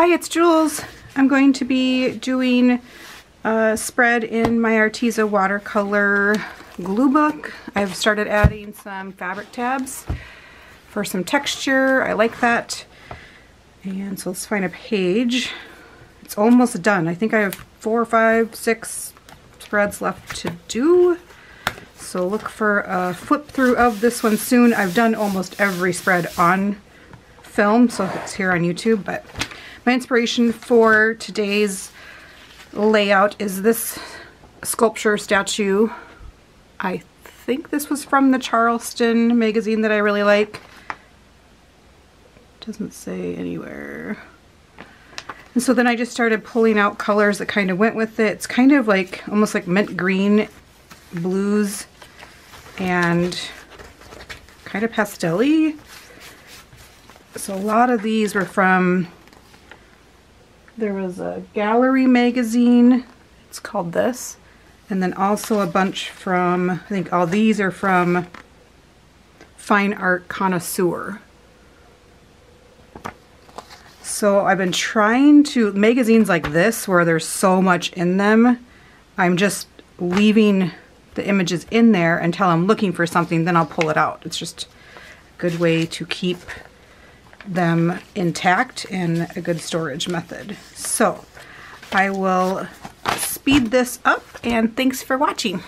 Hi, it's Jules. I'm going to be doing a spread in my Arteza watercolor glue book. I've started adding some fabric tabs for some texture. I like that. And so let's find a page. It's almost done. I think I have four, five, six spreads left to do. So look for a flip through of this one soon. I've done almost every spread on film, so it's here on YouTube, but my inspiration for today's layout is this sculpture statue. I think this was from the Charleston magazine that I really like. Doesn't say anywhere. And so then I just started pulling out colors that kind of went with it. It's kind of like almost like mint green blues and kind of pastel -y. So a lot of these were from there was a gallery magazine. It's called this. And then also a bunch from, I think all these are from Fine Art Connoisseur. So I've been trying to, magazines like this where there's so much in them, I'm just leaving the images in there until I'm looking for something, then I'll pull it out. It's just a good way to keep them intact in a good storage method. So I will speed this up and thanks for watching.